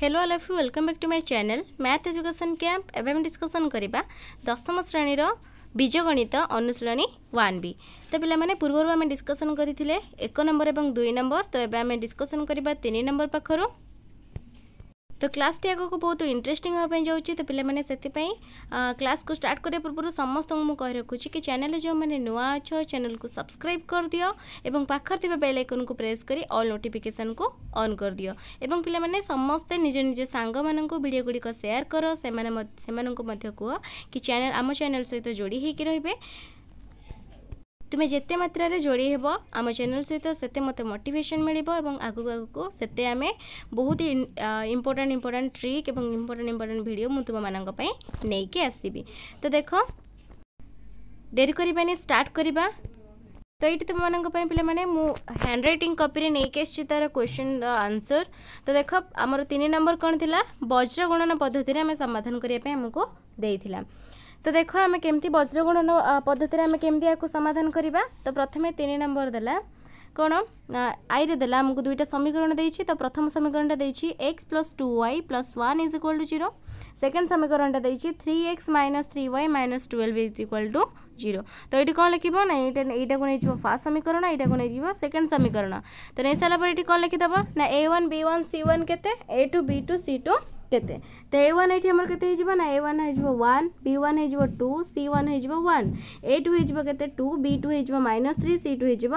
hello all of you welcome back to my channel math education camp एवं discussion करबा दशम श्रेणीर बीजगणित अनुशीलनी one B तो पे पूर्व आम डिस्कसन करते एक नंबर और दुई नंबर तो ये आम डिस्कसन करवा तीन नंबर पाखर ତ କ୍ଲାସ୍ଟି ଆଗକୁ ବହୁତ ଇଣ୍ଟରେଷ୍ଟିଂ ହେବା ପାଇଁ ଯାଉଛି ତ ପିଲାମାନେ ସେଥିପାଇଁ କ୍ଲାସ୍କୁ ଷ୍ଟାର୍ଟ କରିବା ପୂର୍ବରୁ ସମସ୍ତଙ୍କୁ ମୁଁ କହି ରଖୁଛି କି ଚ୍ୟାନେଲ୍ରେ ଯେଉଁମାନେ ନୂଆ ଅଛ ଚ୍ୟାନେଲ୍କୁ ସବସ୍କ୍ରାଇବ୍ କରିଦିଅ ଏବଂ ପାଖରେ ଥିବା ବେଲ୍ ଆଇକନ୍କୁ ପ୍ରେସ୍ କରି ଅଲ୍ ନୋଟିଫିକେସନ୍କୁ ଅନ୍ କରିଦିଅ ଏବଂ ପିଲାମାନେ ସମସ୍ତେ ନିଜ ନିଜ ସାଙ୍ଗମାନଙ୍କୁ ଭିଡ଼ିଓ ଗୁଡ଼ିକ ସେୟାର୍ କର ସେମାନେ ସେମାନଙ୍କୁ ମଧ୍ୟ କୁହ କି ଚ୍ୟାନେଲ୍ ଆମ ଚ୍ୟାନେଲ୍ ସହିତ ଯୋଡ଼ି ହୋଇକି ରହିବେ তুমি যেতে মাত্রার যোড়ি হব আমার চ্যানেল সহ সেতে মতো মোটিভেশন মিলব এবং আগুক আগুক সেতে আমি বহুত ইম্পর্টাট ইম্পর্টাট ট্রিক এবং ইম্পর্টাট ইম্পর্টাট ভিডিও মু তোমাদের নেইকি আসবি তো দেখ ডেরি করবানি স্টার্ট করা তো এইটি তোমাদের পিলামানে মু হ্যান্ড রাইটিং কপিরে নেইকি আসছি তার কোশ্চিন আনসর তো দেখ আমার তিন নম্বর কোণ লা বজ্র গণন পদ্ধতি আমি সমাধান করা আমি দেইছিলাম তো দেখ আমি কেমতি বজ্রগুণন পদ্ধতিরে আমি কেমতি ইয়াকু সমাধান করিবা তো প্রথমে তিন নম্বর দেলা কোণ আইরে দেলা আমি দুইটা সমীকরণ দিয়েছি তো প্রথম সমীকরণটা দিয়েছি x plus two y plus one is equal to zero second সমীকরণটা দিয়েছি three x minus three y minus twelve is equal to zero তো এটি কম লিখব না এইটা এইটাকে নিয়ে যাব ফার্স্ট সমীকরণ এইটাকে নিয়ে যাব সেকেন্ড সমীকরণ তো নেই সারা পরে এটি কম লিখিদেব না a one b one c one কেতে a two b two c two କେତେ ତ ଏ ୱାନ୍ ଏଇଠି ଆମର କେତେ ହେଇଯିବ ନା ଏ ୱାନ୍ ହେଇଯିବ ୱାନ୍ ବି ୱାନ୍ ହେଇଯିବ ଟୁ ସି ୱାନ୍ ହେଇଯିବ ୱାନ୍ ଏ ଟୁ ହେଇଯିବ କେତେ ଟୁ ବି ଟୁ ହେଇଯିବ ମାଇନସ୍ ଥ୍ରୀ ସି ଟୁ ହେଇଯିବ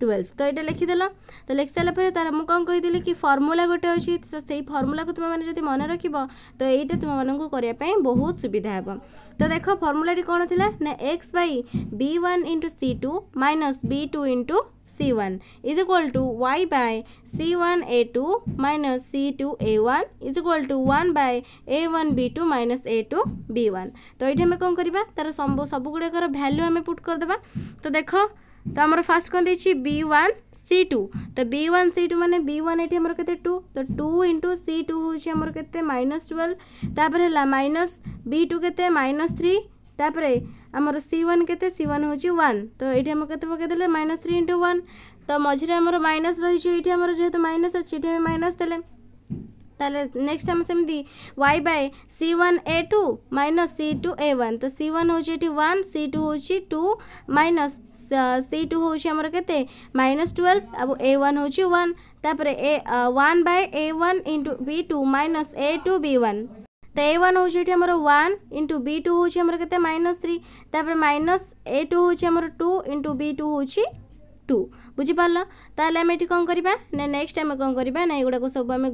টুয়েলভ তো এটা লিখিদেল তো লিখি সারা পরে তার মু কম কইলি কি ফর্মুলা গোটে অছি তো সেই ফর্মুলাকে তুমি মানে যদি মনে রাখব তো এইটা তুমি মানুষ করা বহুত সুবিধা হব তো দেখ ফর্মুলাটি কোণ লা না X by B one into C two minus B two into C1 is equal to y by C1 A2 minus C2 A1 is equal to 1 by A1 B2 minus A2 B1 तो ये आम कौन करवा तार सब सब गुड़ाकर value आम put करदे तो देख तो आम फास्ट कौन देखिए बी वन सी टू तो बी वन सी टू मैंने बी वन ये के टू तो टू इंटु सी टू हूँ के माइनस ट्वेल्व तापर है माइनस बी टू के माइनस थ्री ତାପରେ ଆମର ସି ୱାନ୍ କେତେ ସି ୱାନ୍ ହେଉଛି ୱାନ୍ ତ ଏଇଠି ଆମେ କେତେ ପକାଇଦେଲେ ମାଇନସ୍ ଥ୍ରୀ ଇଣ୍ଟୁ ୱାନ୍ ତ ମଝିରେ ଆମର ମାଇନସ୍ ରହିଛି ଏଇଠି ଆମର ଯେହେତୁ ମାଇନସ୍ ଅଛି ଏଇଠି ଆମେ ମାଇନସ୍ ଦେଲେ তাহলে নেক্সট আমি সেমতি Y by C one A two minus C two A one তো সি ওয়ান হচ্ছে এটি ওয়ান সি টু হচ্ছে টু মাইনস সি টু হচ্ছে আমার কেতে মাইনস টুয়েলভ আর এ ওয়ান হচ্ছে ওয়ান তারপরে A one by A one into B two minus A two B one तो ए वन हूँ ये वन इंटु बी टू हूँ के माइनस थ्री तापर माइनस ए टू हूँ टू इंटु बी टू हूँ टू बुझिपार ताल आम ये कौन करवा ना नेक्स्ट आम कौन करवा ना युवा सब आम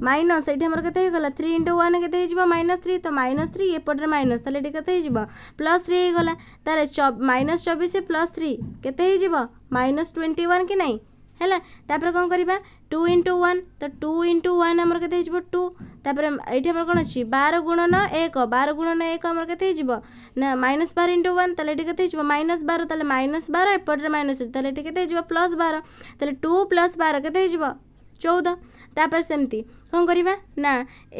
মাইনস এটি আমার কত হয়ে গলা থ্রি ইন্টু ওয়ান কত হয়ে যাব মাইনস থ্রি তো মাইনস থ্রি এপটের মাইনস তাহলে এটি কত হয়ে যাব প্লস থ্রি হয়ে গলা তাহলে মাইনস চবিশ প্লস থ্রি কত হয়ে যাব মাইনস টোয়েন্টি ওয়ান কি নাই ହେଲା ତାପରେ କ'ଣ କରିବା ଟୁ ଇଣ୍ଟୁ ୱାନ୍ ତ ଟୁ ଇଣ୍ଟୁ ୱାନ୍ ଆମର କେତେ ହେଇଯିବ ଟୁ ତାପରେ ଏଇଠି ଆମର କ'ଣ ଅଛି ବାର ଗୁଣନ ଏକ ବାର ଗୁଣନ ଏକ ଆମର କେତେ ହେଇଯିବ ନା ମାଇନସ୍ ବାର ଇଣ୍ଟୁ ୱାନ୍ ତାହେଲେ ଏଠି କେତେ ହେଇଯିବ ମାଇନସ୍ ବାର ତାହେଲେ ମାଇନସ୍ ବାର ଏପଟରେ ମାଇନସ୍ ଅଛି ତାହେଲେ ଏଠି କେତେ ହେଇଯିବ ପ୍ଲସ୍ ବାର ତାହେଲେ ଟୁ ପ୍ଲସ୍ ବାର କେତେ ହେଇଯିବ ଚଉଦ ତାପରେ ସେମିତି କ'ଣ କରିବା ନା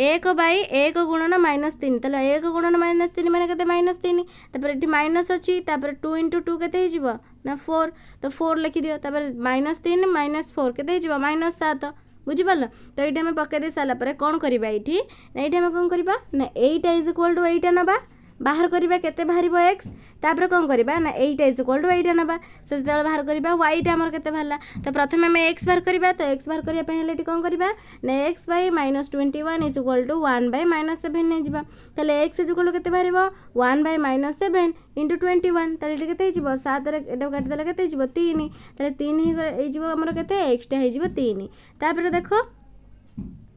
ଏକ ବାଇ ଏକ ଗୁଣନ ମାଇନସ୍ ତିନି ତାହେଲେ ଏକ ଗୁଣନ ମାଇନସ୍ ତିନି ମାନେ କେତେ ମାଇନସ୍ ତିନି ତାପରେ ଏଠି ମାଇନସ୍ ଅଛି ତାପରେ ଟୁ ଇଣ୍ଟୁ ଟୁ କେତେ ହେଇଯିବ ନା ଫୋର୍ ତ ଫୋର୍ ଲେଖିଦିଅ ତାପରେ ମାଇନସ୍ ତିନି ମାଇନସ୍ ଫୋର୍ କେତେ ହେଇଯିବ ମାଇନସ୍ ସାତ ବୁଝିପାରିଲ ତ ଏଇଠି ଆମେ ପକାଇ ଦେଇ ସାରିଲା ପରେ କ'ଣ କରିବା ଏଇଠି ନା ଏଇଠି ଆମେ କ'ଣ କରିବା ନା ଏଇଟା ଇଜ୍ ଇକ୍ୱାଲ୍ ଟୁ ଏଇଟା ନେବା ବାହାର କରିବା କେତେ ବାହାରିବ ଏକ୍ସ ତାପରେ କ'ଣ କରିବା ନା ଏଇଟା ଇଜ୍ ଇକ୍ୱାଲ୍ ଟୁ ଏଇଟା ନେବା ସେ ଯେତେବେଳେ ବାହାର କରିବା ୱାଇଟା ଆମର କେତେ ବାହାରିଲା ତ ପ୍ରଥମେ ଆମେ ଏକ୍ସ ବାହାର କରିବା ତ ଏକ୍ସ ବାହାର କରିବା ପାଇଁ ହେଲେ ଏଠି କ'ଣ କରିବା ନା x by minus twenty one is equal to one by minus seven ନେଇଯିବା ତାହେଲେ ଏକ୍ସ ଇଜ୍ ଇକ୍ୱାଲ୍ ଟୁ କେତେ ବାହାରିବ one by minus seven into twenty one ତାହେଲେ ଏଠି କେତେ ହେଇଯିବ ସାତରେ ଏଟାକୁ କାଟିଦେଲେ କେତେ ହେଇଯିବ ତିନି ତାହେଲେ ତିନି ହେଇଯିବ ଆମର କେତେ ଏକ୍ସଟା ହେଇଯିବ ତିନି ତାପରେ ଦେଖ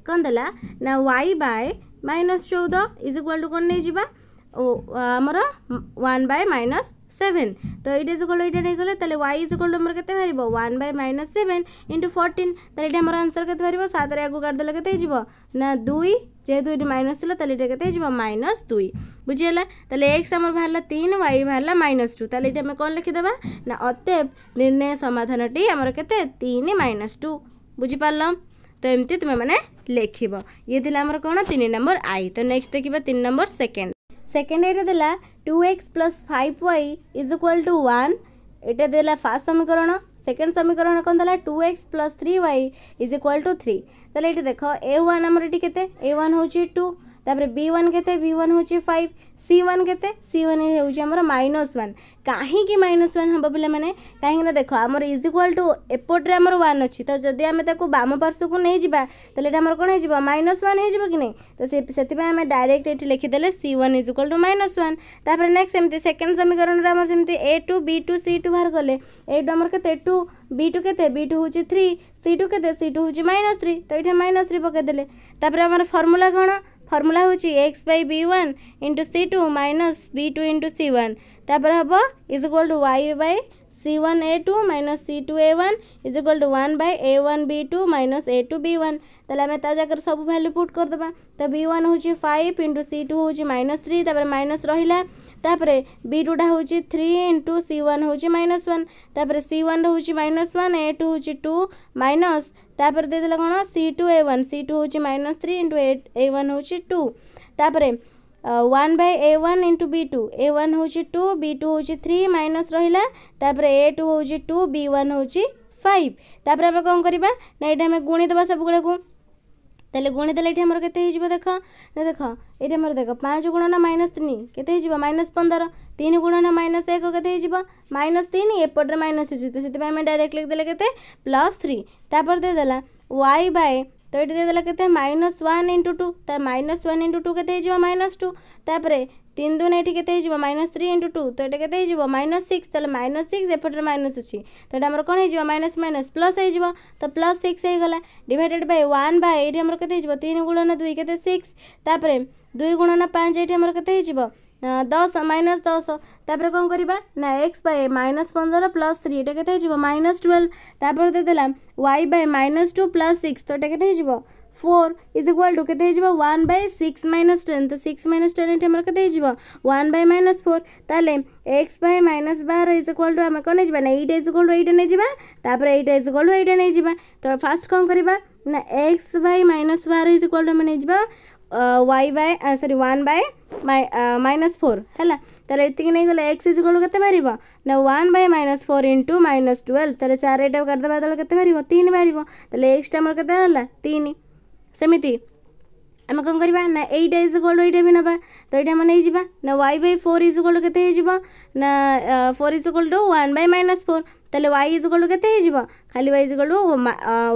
କ'ଣ ଦେଲା ନା ୱାଇ ବାଇ ମାଇନସ୍ ଚଉଦ ଇଜ୍ ଇକ୍ୱାଲ୍ ଟୁ କ'ଣ ନେଇଯିବା ଆମର ୱାନ୍ ବାଇ ମାଇନସ୍ সেভেন তো এইটা ইজ ইকুয়াল এইটা নেই গলে তাহলে ওয়াই ইজ ইকুয়াল টু আমার কেতে বাহারিব one by minus seven into fourteen তাহলে এটা আমার আনসর কেতে বাহারিব সাতরে আগে কাটিদেলে কেতে হয়ে না দুই যেহেতু এটি মাইনাস ছিল তাহলে এটা কেতে হয়ে মাইনাস দুই বুঝিগলা তাহলে এক্স আমার বাহারা তিন ওয়াই বাহারা মাইনাস টু তাহলে এটা আমি কোণ লিখিদেবা না অতএব নির্ণয় সমাধানটি আমার কেতে তিন মাইনাস টু বুঝিপারল তো এমতি তুমি মানে লেখিব ইয়ে লা আমার কোণ তিন নম্বর আই তো নেক্সট দেখিবা তিন নম্বর সেকেন্ড সেকেন্ড এরে দেলা two x plus five Y is equal to one এটা দেলা ফার্স্ট সমীকরণ সেকেন্ড সমীকরণ কোন দেলা two x plus three Y is equal to three তাহলে এটি দেখ এ ওয়ান আমার এটি কেতে এ ওয়ান হচ্ছে টু तापर बी ओन के ओन हूँ फाइव सी वन के सी ओन हो माइनस वन कहीं माइनस वन हम बोले मैंने कहीं देख आम इज़ इक्वाल टू एपटे आम वन अच्छी तो जदि आम बाम पार्श्व को नहीं जाए कौन हो माइनस वन हो कि तो से आम डायरेक्ट ये लिखीदे c one is equal to minus one तापर नेक्स्ट एमती सेकेंड समीकरण से a two b two c two बाहर गले ए टू आम के टू बी टू के टू हूँ थ्री सी टू के सी टू हूँ माइनस थ्री तो ये माइनस थ्री पकईदे आम फर्मूला कौन फर्मुला हूँ x by b one into c two minus b two into c one तापर हम is equal to y by c one a two minus c two a one is equal to one by a one b two minus a two b one तेज़े ताजाकर सब value put करदे तो B one हूँ five into सी two हूँ minus three तपर minus रहा तापर B टूटा हूँ थ्री इंटू सी ओन हूँ माइनस वन सी ओन हूँ माइनस वन ए टू हूँ टू माइनस देदेला कौन c two a one c two हूँ minus three into a one हूँ टू ताप one by a one into b two a one हूँ two B two हूँ three minus रहा ए two हूँ टू बी वन हूँ फाइव तापर आम कौन करवा ना ये आम गुणीदे सबगुड़ा তাহলে গুণিদেলে এটি আমার কেতে হয়ে দেখ না দেখ এটি আমার দেখ পাঁচ গুণনা মাইনস তিন কেতে হয়ে মাইনস পনেরো তিন গুণনা মাইনস এক কেতে হয়ে মাইনস তিন এপটে মাইনস আছে তো সেপাই আমি ডাইরেক্ট লিখিদেলে কেতে প্লস থ্রি তাপরে দিয়েদেলা ওয়াই বাই तो ये देदेला के माइनस वन इंटू टू। तार माइनस वन इंटू टू के माइनस टू। तापर, तीन दुन ये माइनस थ्री इंटू टू। तो ये के माइनस सिक्स। तो माइनस सिक्स एपटे माइनस अच्छी तो ये कौन हो माइनस माइनस प्लस हो तो प्लस सिक्स होगा डिडेड बै वन बै ये आम तीन गुणन दुई के सिक्स। तापर, दुई गुणन पाँच ये कैसे के दस। माइनस दस। तापर कौन कर एक्स बाय माइनस पंद्रह प्लस थ्री ये के माइनस ट्वेल्व तापर दे y by minus two plus six तो ये के फोर इज़ इक्वाल टू के one by six minus ten तो सिक्स माइनस टेन ये कैसे वन बै माइनस फोर ताल एक्स बाय माइनस बार इज़ इक्वाल टू आम कौन ना एट इज़ इक्वाल टू यहाँ नहीं जापर एट इज़ इक्वाल टू यहाँ नहीं जा तो फास्ट कौन करवा एक्स बाय माइनस बार इज़ इक्वाल टू आम नहीं जा y by sorry one by minus four है তাহলে এটিকে নেই গলে এক্স ইজ ইকুয়াল কেতে বাহিব না one by minus four into minus twelve তাহলে চার এটা কাটিদেবা তাহলে কেতে বাহিব তিন বাহিব তাহলে এক্সটা আমার কেতে হল তিন সেমিতি ଆମେ କ'ଣ କରିବା ନା ଏଇଟା ଇଜ୍ ଗୋଲ୍ଡ ଏଇଟା ବି ନେବା ତ ଏଇଟା ଆମେ ନେଇଯିବା ନା y by four is equal କେତେ ହେଇଯିବ ନା four is gold two one by minus four ତାହେଲେ ୱାଇ ଇଜ୍ ଇକ୍ୱାଲ୍ କେତେ ହେଇଯିବ ଖାଲି y is equal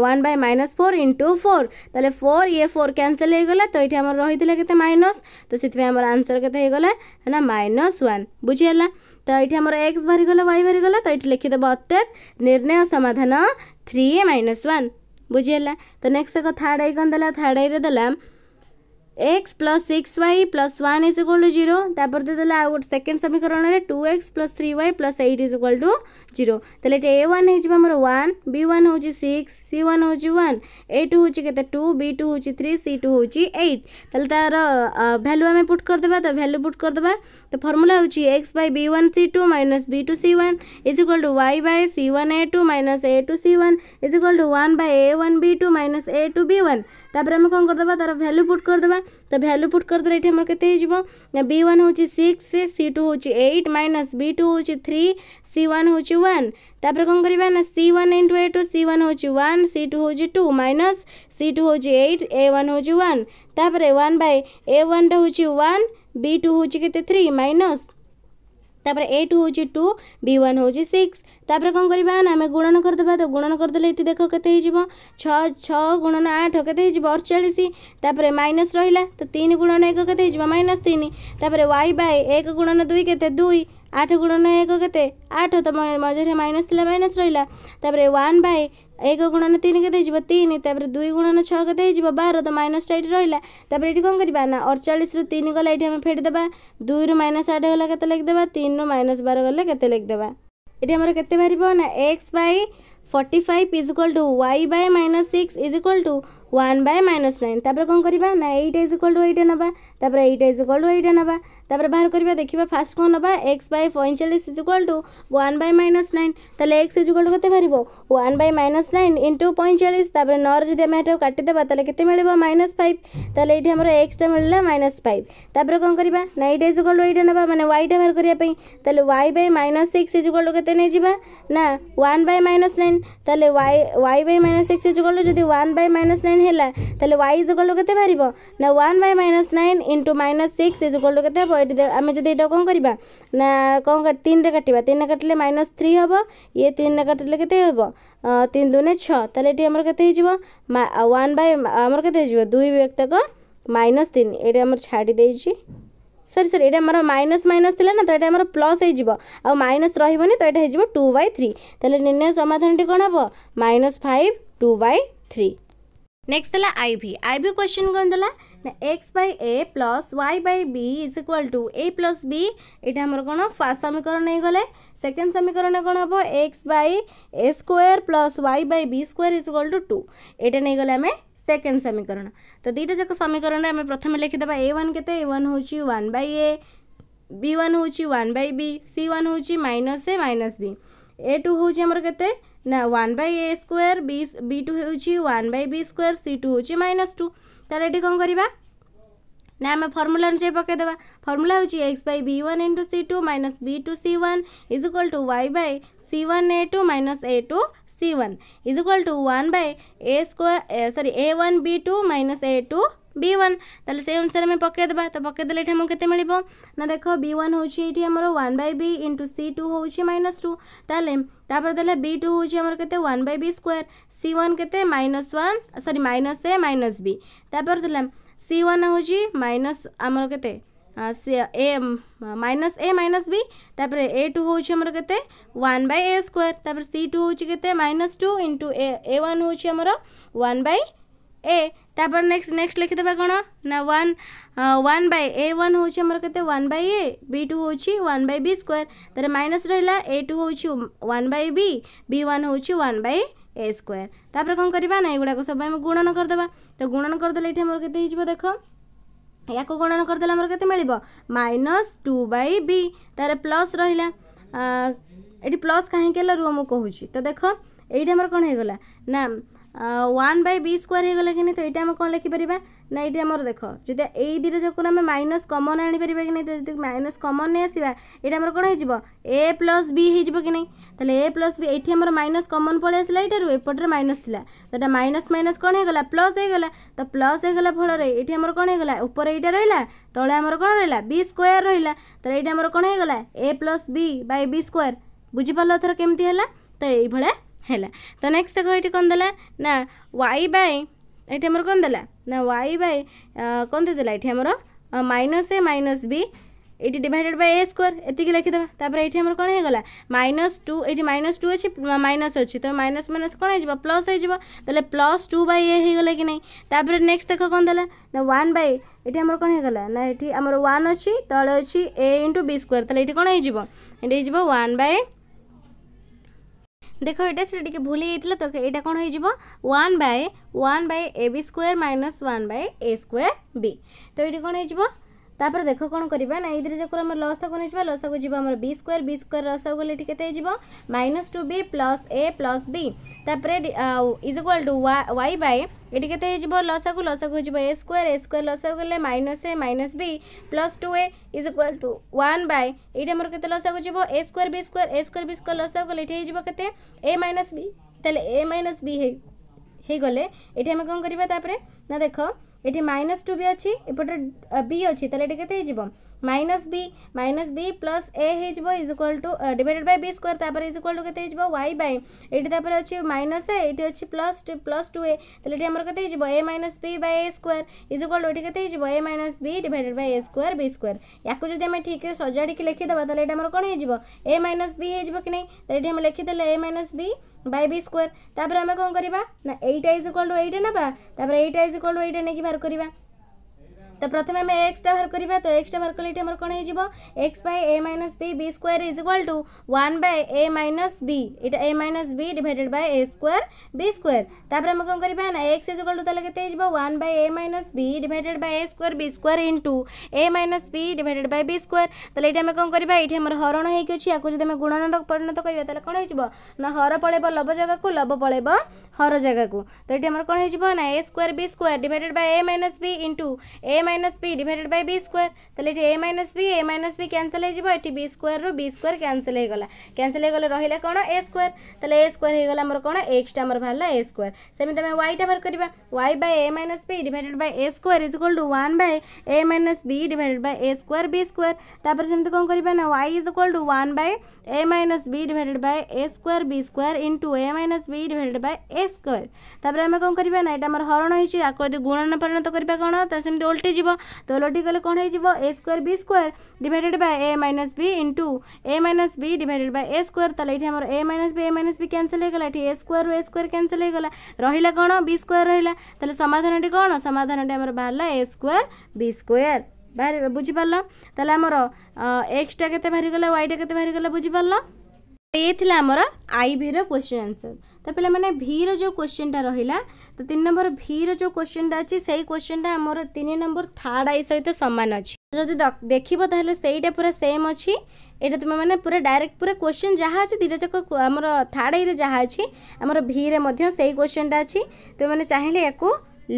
one by minus four into four ତାହେଲେ ଫୋର୍ ଇଏ ଫୋର୍ କ୍ୟାନସଲ୍ ହେଇଗଲା ତ ଏଇଠି ଆମର ରହିଥିଲା କେତେ ମାଇନସ୍ ତ ସେଥିପାଇଁ ଆମର ଆନ୍ସର୍ କେତେ ହେଇଗଲା ନା ମାଇନସ୍ ୱାନ୍ ବୁଝିହେଲା ତ ଏଇଠି ଆମର ଏକ୍ସ ବାହାରିଗଲା ୱାଇ ବାହାରିଗଲା ତ ଏଇଠି ଲେଖିଦେବ ଅତେବ ନିର୍ଣ୍ଣୟ ସମାଧାନ ଥ୍ରୀ ମାଇନସ୍ ୱାନ୍ ବୁଝିହେଲା ତ ନେକ୍ସଟ୍ ଏକ ଥାର୍ଡ଼ ଆଇ କଣ ଦେଲା ଥାର୍ଡ଼ ଆଇରେ ଦେଲା x plus six y plus one is equal to zero तापर देदेला आ गोटे सेकेंड समीकरण में two x plus three y plus eight is equal to zero तेल ए वन होमर वन बी वन हूँ सिक्स सी वन हूँ वन ए टू हूँ के टू बी टू हूँ थ्री सी टू हूँ एट तेल तार भैल्यू आम पुट करदे तो भैल्यू पुट करदे तो फर्मूला हूँ x by b one c two minus b two c one is equal to y by c one a two minus a two c one is equal to one by a one b two minus a two b one तापर आम कौन करदे तार value put करदे तो value put करदे ये आम के बी वन हूँ सिक्स सी टू हूँ एट माइनस बी टू हूँ थ्री सी वन हूँ वन तापर कौन करवा c one into a two c one हूँ वन सी टू हूँ टू माइनस सी टू हूँ एट ए वन हूँ वन तापर वन बै ए वन हूँ वन बी टू हूँ के थ्री माइनस ए टू हूँ टू बी वन हूँ सिक्स ତାପରେ କ'ଣ କରିବା ନା ଆମେ ଗୁଣନ କରିଦେବା ତ ଗୁଣନ କରିଦେଲେ ଏଠି ଦେଖ କେତେ ହେଇଯିବ ଛଅ ଛଅ ଗୁଣନ ଆଠ କେତେ ହେଇଯିବ ଅଡ଼ଚାଳିଶ ତାପରେ ମାଇନସ୍ ରହିଲା ତ ତିନି ଗୁଣନ ଏକ କେତେ ହେଇଯିବ ମାଇନସ୍ ତିନି ତାପରେ ୱାଇ ବାଇ ଏକ ଗୁଣନ ଦୁଇ କେତେ ଦୁଇ ଆଠ ଗୁଣନ ଏକ କେତେ ଆଠ ତ ମଝିରେ ମାଇନସ୍ ଥିଲା ମାଇନସ୍ ରହିଲା ତାପରେ ୱାନ୍ ବାଇ ଏକ ଗୁଣନ ତିନି କେତେ ହେଇଯିବ ତିନି ତାପରେ ଦୁଇ ଗୁଣନ ଛଅ କେତେ ହେଇଯିବ ବାର ତ ମାଇନସ୍ଟା ଏଇଠି ରହିଲା ତାପରେ ଏଇଠି କ'ଣ କରିବା ନା ଅଡ଼ଚାଳିଶରୁ ତିନି ଗଲା ଏଇଠି ଆମେ ଫେଡ଼ିଦେବା ଦୁଇରୁ ମାଇନସ୍ ଆଠ ଗଲା କେତେ ଲେଖିଦେବା ତିନିରୁ ମାଇନସ୍ ବାର ଗଲେ କେତେ ଲେଖିଦେବା এটি আমার কেতে বাহিব না x by forty five is equal to y by minus six is equal to one by minus nine তাপরে কম করা না এইটা ইজ ইকুয়াল টু এইটা নেবা তাপরে এইটা ইজ ইকুয়াল টু এইটা নেবা ତାପରେ ବାହାର କରିବା ଦେଖିବା ଫାଷ୍ଟ କ'ଣ ନେବା ଏକ୍ସ ବାଇ ପଇଁଚାଳିଶ is equal to one by minus nine ତାହେଲେ ଏକ୍ସ ଇଜ୍ ଇକ୍ୱାଲ୍ ଟୁ କେତେ ବାହାରିବ one by minus nine into ପଇଁଚାଳିଶ ତାପରେ ନଅରେ ଯଦି ଆମେ ଏଟାକୁ କାଟିଦେବା ତାହେଲେ କେତେ ମିଳିବ ମାଇନସ୍ ଫାଇଭ୍ ତାହେଲେ ଏଇଠି ଆମର ଏକ୍ସଟା ମିଳିଲା ମାଇନସ୍ ଫାଇଭ୍ ତାପରେ କ'ଣ କରିବା ନା ଏଇଟା ଇଜ୍ ଇକ୍ୱାଲ୍ ଟୁ ଏଇଟା ନେବା ମାନେ ୱାଇଟା ବାହାର କରିବା ପାଇଁ ତାହେଲେ Y by minus six is equal to କେତେ ନେଇଯିବା ନା ୱାନ୍ ବାଇ ମାଇନସ୍ ନାଇନ୍ ତାହେଲେ Y Y by minus six is equal to ଯଦି ୱାନ୍ ବାଇ ମାଇନସ୍ ନାଇନ୍ ହେଲା ତାହେଲେ ୱାଇ ଇଜ୍ ଇକ୍ୱାଲ୍ ଟୁ କେତେ ବାହାରିବ ନା one by minus nine into minus six is equal to କେତେ ହେବ ଏଠି ଆମେ ଯଦି ଏଇଟା କ'ଣ କରିବା ନା କ'ଣ ତିନିରେ କାଟିବା ତିନିରେ କାଟିଲେ ମାଇନସ୍ ଥ୍ରୀ ହେବ ଇଏ ତିନିରେ କାଟିଲେ କେତେ ହେବ ତିନି ଦୁନେ ଛଅ ତାହେଲେ ଏଠି ଆମର କେତେ ହେଇଯିବ ୱାନ୍ ବାଇ ଆମର କେତେ ହେଇଯିବ ଦୁଇ ବ୍ୟକ୍ତକ ମାଇନସ୍ ତିନି ଏଇଟା ଆମର ଛାଡ଼ି ଦେଇଛି ସରି ସରି ଏଇଟା ଆମର ମାଇନସ୍ ମାଇନସ୍ ଥିଲା ନା ତ ଏଇଟା ଆମର ପ୍ଲସ୍ ହେଇଯିବ ଆଉ ମାଇନସ୍ ରହିବନି ତ ଏଇଟା ହେଇଯିବ ଟୁ ବାଇ ଥ୍ରୀ ତାହେଲେ ନିର୍ଣ୍ଣୟ ସମାଧାନଟି କ'ଣ ହେବ minus five two by three next ଦେଲା I V I V question କ'ଣ ଦେଲା x by a plus y by b is equal to a plus b एटा आमर कौन फास्ट समीकरण नहीं गले सेकेंड समीकरण कौन हम x by a square plus y by b square is equal to two यटा नहीं गले आम सेकेंड समीकरण तो दुईटा जाक समीकरण आम प्रथम लिखिद ए वन के वन हो बै ए बी वन हो बै बी सी वन हो minus a minus b a two हूँ आमर के ना one by a square b b two हूँ one by b square c two हूँ माइनस टू ତାହେଲେ ଏଠି କ'ଣ କରିବା ନା ଆମେ ଫର୍ମୁଲା ଅନୁଯାୟୀ ପକାଇଦେବା ଫର୍ମୁଲା ହେଉଛି x by b one into c two minus b two c one is equal to y by c one a two minus a two c one is equal to one by a square sorry a one b two minus a two B one তাহলে সেই অনুসারে আমি পকাইদেবা তো পকাইদেলে এটি আমাকে কেতে মিলিব না দেখো বি ওয়ান হচ্ছে এটি আমার one by B into C two হচ্ছে মাইনস টু তাহলে তারপরে দেলে বি টু হচ্ছে আমার কেতে one by B square C one কেতে minus one sorry minus A minus B তারপরে দিলাম সি ওয়ান হচ্ছে মাইনস আমার কেতে A minus A minus B तापर ए टू हूँ आमर के वन बै ए स्क्वायर तापर सी टू हूँ के minus two into A one हूँ आमर वन बै ए তারপর নেক্সট নেক্সট লিখে দেবা কোণ না one one by A one হচ্ছে আমার কেতে one by A B two হচ্ছে ওয়ান বাই বি স্কোয়ার তার মাইনস রহলা এ টু হচ্ছে one by B B one হচ্ছে ওয়ান বাই এ স্কোয়ার তাপরে কম করা না এগুলা সব আমি গুণন করদেবা তো গুণন করদেলে এটি আমার কেতে হয়ে দেখ ইয়াকে গুণন করদেলে আমার কেতে মিলব মাইনস টু বাই বি তার প্লস রহলা এটি প্লস কাহিঁকি হল রুহ মু কুচি তো দেখ এইটি আমার কোণ হয়ে গলা না ওয়ান বাই বি স্কোয়ার হয়ে কি তো এইটা আমি কোণ লিখিপার না এইটা আমার দেখ যদি এই দুইটা যাক আমি মাইনস কমন আনিপার কি না যদি মাইনস কমন নিয়ে আসবা এটা আমার কোণ হয়ে এ প্লস বি হয়ে কি না তাহলে এ প্লস বি এইটি আমার মাইনস কমন পড়ে আসলা এইটার এপটে মাইনস লা তো এটা মাইনস মাইনস কোণ হয়ে প্লস হয়ে তো প্লস হয়ে ফলরে এটি আমার কোণ হয়ে উপরে এইটা রহিলা তলে আমার কোণ রহিলা বি স্কোয়ার রহিলা তাহলে এইটা আমার কোণ হয়ে A plus B by B square বুঝিপারল এথর কেমতি হলা তো এইভাবে ହେଲା ତ ନେକ୍ସଟ ଦେଖ ଏଇଠି କ'ଣ ଦେଲା ନା ୱାଇ ବାଇ ଏଇଠି ଆମର କ'ଣ ଦେଲା ନା ୱାଇ ବାଇ କ'ଣ ଦେଇଦେଲା ଏଇଠି ଆମର ମାଇନସ୍ ଏ ମାଇନସ୍ ବି ଏଇଠି ଡିଭାଇଡେଡ୍ ବାଇ ଏ ସ୍କୋୟାର ଏତିକି ଲେଖିଦେବା ତାପରେ ଏଇଠି ଆମର କ'ଣ ହେଇଗଲା ମାଇନସ୍ ଟୁ ଏଇଠି ମାଇନସ୍ ଟୁ ଅଛି ମାଇନସ୍ ଅଛି ତ ମାଇନସ୍ ମାଇନସ୍ କ'ଣ ହେଇଯିବ ପ୍ଲସ୍ ହେଇଯିବ ତାହେଲେ ପ୍ଲସ୍ ଟୁ ବାଇ ଏ ହେଇଗଲା କି ନାହିଁ ତାପରେ ନେକ୍ସଟ ଦେଖ କ'ଣ ଦେଲା ନା ୱାନ୍ ବାଇ ଏଠି ଆମର କ'ଣ ହେଇଗଲା ନା ଏଠି ଆମର ୱାନ୍ ଅଛି ତଳେ ଅଛି ଏ ଇଣ୍ଟୁ ବି ସ୍କୋୟାର ତାହେଲେ ଏଇଠି କ'ଣ ହେଇଯିବ ଏଠି ହେଇଯିବ ୱାନ୍ ବାଇ ଦେଖ ଏଇଟା ସେଟା ଟିକେ ଭୁଲ ହେଇଯାଇଥିଲା ତ ଏଇଟା କ'ଣ ହେଇଯିବ one by one by A B square minus one by A square B ତ ଏଇଠି କ'ଣ ହେଇଯିବ ତାପରେ ଦେଖ କ'ଣ କରିବା ନା ଏଇଥିରେ ଯାକ ଆମର ଲସାକୁ ନେଇଯିବା ଲସାକୁ ଯିବ ଆମର ବି ସ୍କୋୟାର ବି ସ୍କୋୟାର ଲସାକୁ ଗଲେ ଏଠି କେତେ ହେଇଯିବ minus two B plus A plus B ତାପରେ is equal to Y by ଏଠି କେତେ ହେଇଯିବ ଲସାକୁ ଲସାକୁ ହେଇଯିବ ଏ ସ୍କୋୟାର ଏ ସ୍କୋୟାର ଲସାକୁ ଗଲେ minus A minus B plus two A is equal to one by ଏଇଠି ଆମର କେତେ ଲସାକୁ ଯିବ A square B square A square B square ଲସାକୁ ଗଲେ ଏଠି ହେଇଯିବ କେତେ ଏ ମାଇନସ୍ ବି ତାହେଲେ ଏ ମାଇନସ୍ ବି ହେଇ ହେଇଗଲେ ଏଠି ଆମେ କ'ଣ କରିବା ତାପରେ ନା ଦେଖ ଏଠି ମାଇନସ୍ ଟୁ ବି ଅଛି ଏପଟେ ବି ଅଛି ତାହେଲେ ଏଠି କେତେ ହେଇଯିବ minus B minus B plus A is equal to divided by B square तापर इज़ इक्वाल टू केते हो वाई बाय एटी तापर माइनस ए एटी अछि plus two plus two A तले एटी हमर केते हो A minus B by A square is equal to eighty केते A minus B divided by A square B square याको जदि हम ठीक से सजाड़ी के लिखि दबा तले एटा हमर माइनस बी हो कि नहीं तले एटी हम लिखि देले A minus B by B square तापर आम कौन करवा ना एटा इज़ इक्वाल टू एटा ना तापर एटा इज़ इक्वाल टू एटा नहीं बाहर करवा তো প্রথমে আমি এক্সটা বাহার করা তো এক্সটা বাহার কলে এটি আমার কোণ হয়ে X by A minus B B square is equal to one by A minus B এটা A minus B divided by A square B square তারপরে আমি কোণ করা না এক্স ইজ ইকাল টু তাহলে কেতে হয়ে one by A minus B divided by A square B square into A minus B divided by B square তাহলে এটি আমি কোণ করা এটি আমার হরণ হয়েকি অছি আকু যদি আমি গুণন পরিণত করা তাহলে কোণ হয়ে না হর পড়ব লব জায়গাକୁ লব পড়ব হর জায়গাକୁ তো এটি আমার কোণ হয়ে না A square B square divided by A minus B into A minus B divided by B square তাহলে এটি A minus B A minus B cancel হয়ে যাব, এটি বি স্কোয়ারু বি স্কোয়ার ক্যানসেল হয়ে গলা। ক্যানসেল হয়ে গলে রহিলা কোণ এ স্কোয়ার তাহলে এ স্কোয়ার হয়ে গলা আমার কোণ এক্সটা আমার বাহারা এ স্কোয়ার সেমিতি আমি ওয়াইটা বার করা Y by A minus B divided by A square is equal to one by A minus B divided by A square B square তাপরে সেমি কম করা না Y is equal to one by A minus B divided by A square B square into A minus B divided by A square तापर आम कौन करवा ना यहाँ हरण होती यदि गुणन परिणत करवा कौन तो सेमती ओल्टे जी तो ओल्टी गले कौन हो a square b square divided by a minus b into a minus b divided by a square तो ये a minus b a minus b cancel होगा ये a square a square cancel होगा रहा कौन बी स्क्वयर रहा समाधानी कौन समाधान बाहर ए स्क्वयर बी स्क्वयर ବାହାରିବ ବୁଝିପାରିଲ ତାହେଲେ ଆମର ଏକ୍ସଟା କେତେ ବାହାରିଗଲା ୱାଇଟା କେତେ ବାହାରିଗଲା ବୁଝିପାରିଲ ଏ ଥିଲା ଆମର ଆଇ ଭିର କୋଶ୍ଚିନ୍ ଆନ୍ସର୍ ତ ପିଲାମାନେ ଭିର ଯେଉଁ କୋଶ୍ଚିନ୍ଟା ରହିଲା ତ ତିନି ନମ୍ବର ଭିର ଯେଉଁ କୋଶ୍ଚିନ୍ଟା ଅଛି ସେଇ କୋଶ୍ଚିନ୍ଟା ଆମର ତିନି ନମ୍ବର ଥାର୍ଡ଼ ଆଇ ସହିତ ସମାନ ଅଛି ଯଦି ଦେଖିବ ତାହେଲେ ସେଇଟା ପୁରା ସେମ୍ ଅଛି ଏଇଟା ତୁମେମାନେ ପୁରା ଡାଇରେକ୍ଟ ପୁରା କୋଶ୍ଚିନ୍ ଯାହା ଅଛି ଦୁଇଟା ଯାକ ଆମର ଥାର୍ଡ଼ ଆଇରେ ଯାହା ଅଛି ଆମର ଭିରେ ମଧ୍ୟ ସେଇ କୋଶ୍ଚିନ୍ଟା ଅଛି ତୁମେମାନେ ଚାହିଁଲେ ୟାକୁ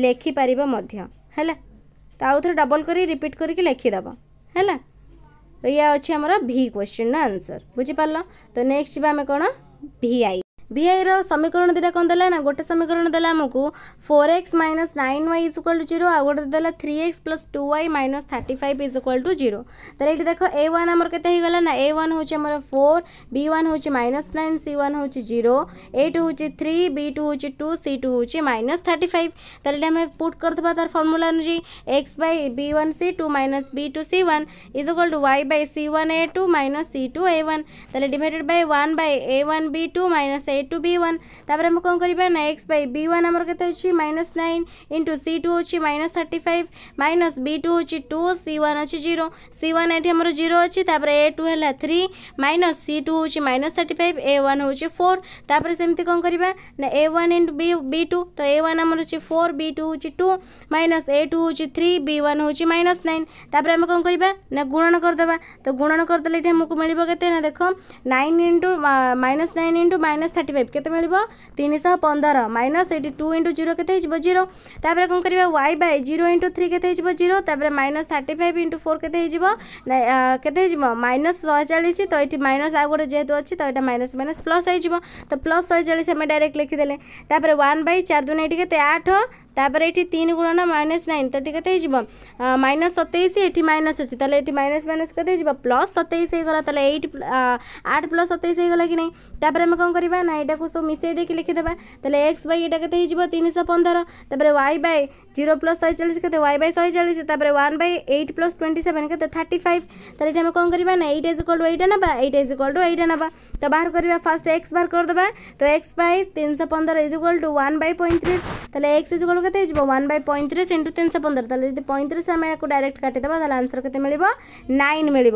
ଲେଖିପାରିବ ମଧ୍ୟ ହେଲା तो आउ आउे डबल कर रिपीट करके लिखिदेव है तो या अच्छे आमर भि क्वेश्चन आंसर बुझिपार तो नेक्स्ट जी आम कौन भि आई ଭିଆଇର ସମୀକରଣ ଦୁଇଟା କ'ଣ ଦେଲା ନା ଗୋଟେ ସମୀକରଣ ଦେଲା ଆମକୁ four X minus nine Y is equal to zero ଆଉ ଗୋଟେ ଦେଲା three X plus two Y minus thirty five is equal to zero ତାହେଲେ ଏଠି ଦେଖ ଏ ୱାନ୍ ଆମର କେତେ ହେଇଗଲା ନା ଏ ୱାନ୍ ହେଉଛି ଆମର ଫୋର୍ ବି ୱାନ୍ ହେଉଛି ମାଇନସ୍ ନାଇନ୍ ସି ୱାନ୍ ହେଉଛି ଜିରୋ ଏ ଟୁ ହେଉଛି ଥ୍ରୀ ବି ଟୁ ହେଉଛି ଟୁ ସି ଟୁ ହେଉଛି ମାଇନସ୍ ଥାର୍ଟି ଫାଇଭ୍ ତାହେଲେ ଏଠି ଆମେ ପୁଟ୍ କରିଥିବା ତାର ଫର୍ମୁଲା ଅନୁଯାୟୀ X by B one C two minus B two C one is equal to Y by C one A two minus C two A one ତାହେଲେ divided by one by A one B two minus A two B own तापर आम कौन करवा ना x by B one आमर के minus nine into C two अच्छी minus thirty five minus B two हूँ टू सी ओन अच्छी ज़ीरो सी वन ये ज़ीरो अच्छी ए टू है थ्री माइनस सी टू हूँ minus thirty five A one हूँ फोर तापर सेमती कौन करवा ना A one into B B two तो ए वन आमर फोर बी टू हूँ टू माइनस ए टू हूँ थ्री बी वन हूँ माइनस नाइन तापर आम कौन करवा ना गुणन करदे तो गुणन करदे ये आमको मिल के देख nine into minus nine into minus thirty ଏଇଟି ଫାଇଭ୍ କେତେ ମିଳିବ ତିନିଶହ ପନ୍ଦର ମାଇନସ୍ ଏଇଟି ଟୁ ଇଣ୍ଟୁ ଜିରୋ କେତେ ହେଇଯିବ ଜିରୋ ତାପରେ କ'ଣ କରିବା Y by zero into three କେତେ ହେଇଯିବ ଜିରୋ ତାପରେ minus thirty five into four କେତେ ହେଇଯିବ କେତେ ହେଇଯିବ ମାଇନସ୍ ଶହେ ଚାଳିଶ ତ ଏଇଠି ମାଇନସ୍ ଆଉ ଗୋଟେ ଯେହେତୁ ଅଛି ତ ଏଇଟା ମାଇନସ୍ ମାଇନସ୍ ପ୍ଲସ୍ ହେଇଯିବ ତ ପ୍ଲସ୍ ଶହେ ଚାଳିଶ ଆମେ ଡାଇରେକ୍ଟ ଲେଖିଦେଲେ ତାପରେ ୱାନ୍ ବାଇ ଚାରି ଦୁନି ଏଇଠି କେତେ ଆଠ তাপরে ওয়ান বাই চার দুন এটি কেতে আঠ তাপরে এটি তিন গুণন মাইনস নাইন তো এটি কেতে হয়ে মাইনস সতেইশ এটি মাইনস অছি তাহলে এটি মাইনস মাইনস কেতে হয়ে প্লস সতেইশ হয়ে গলা তাহলে এইট আট প্লস সতেইশ হয়ে গলা কি না তাপরে আমি কম করা না এটাকে সব মিশাই দিয়ে লিখিদেবা তাহলে এক্স বাই এটা কেতে হয়ে তিনশহ পনেরো তাপরে ওয়াই বাই জিরো প্লস শহে চাশ কেতে ওয়াই বাই শহে চাশ তাপরে one by eight plus twenty seven কেতে থার্টি ফাইভ তাহলে এটি আমি কম করা না এইট ইজ ইকাল টু এইটা নেবা এইট ইজ ইকাল টু এইটা নেবা তো বাহার করা ফার্স্ট এক্স বাহার করদেবা তো এক্স বাই তিনশহ পনেরো is equal to one by পঁয়ত্রিশ তাহলে এক্স ইজ ইকাল ଆନ୍ସର୍ କେତେ ହେଇଯିବ आंसर के वन बै पैंतीस इंटू तीन सौ पंदर तेल जब पैंतीस आम या डायरेक्ट काटिदेव तेल आंसर के मिल नाइन मिल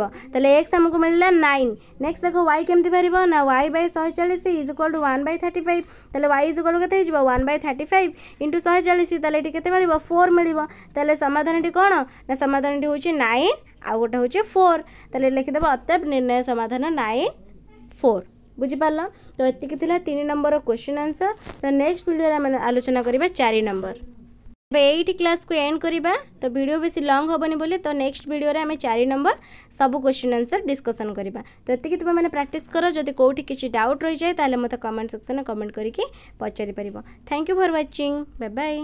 एक्स आमको मिलला नाइन नेक्स्ट देखो वाई केमती बाहर ना वाई बै शहे चालीस is equal to one by thirty five तेल वाई इज इक्वाल के one by thirty five into शहे चालीस तेल ये के फोर मिल तेल समाधान कौन ना समाधान हूँ नाइन आउ गोटे हूँ फोर तेल ଲେଖିଦେବ अत्यप ନିର୍ଣ୍ଣୟ ସମାଧାନ ନାଇନ୍ ଫୋର୍ ବୁଝିପାରିଲ ତ ଏତିକି ଥିଲା ତିନି ନମ୍ବର କ୍ୱେଶ୍ଚିନ୍ ଆନ୍ସର୍ ତ ନେକ୍ସଟ ଭିଡ଼ିଓରେ ଆମେ ଆଲୋଚନା କରିବା ଚାରି ନମ୍ବର ଏବେ ଏଇଠି କ୍ଲାସ୍କୁ ଏଣ୍ଡ କରିବା ତ ଭିଡ଼ିଓ ବେଶୀ ଲଙ୍ଗ୍ ହେବନି ବୋଲି ତ ନେକ୍ସଟ ଭିଡ଼ିଓରେ ଆମେ ଚାରି ନମ୍ବର ସବୁ କ୍ୱେଶ୍ଚିନ୍ ଆନ୍ସର୍ ଡିସ୍କସନ୍ କରିବା ତ ଏତିକି ତୁମେମାନେ ପ୍ରାକ୍ଟିସ୍ କର ଯଦି କେଉଁଠି କିଛି ଡାଉଟ୍ ରହିଯାଏ ତାହେଲେ ମୋତେ କମେଣ୍ଟ ସେକ୍ସନ୍ରେ କମେଣ୍ଟ କରିକି ପଚାରିପାରିବ thank you for watching bye bye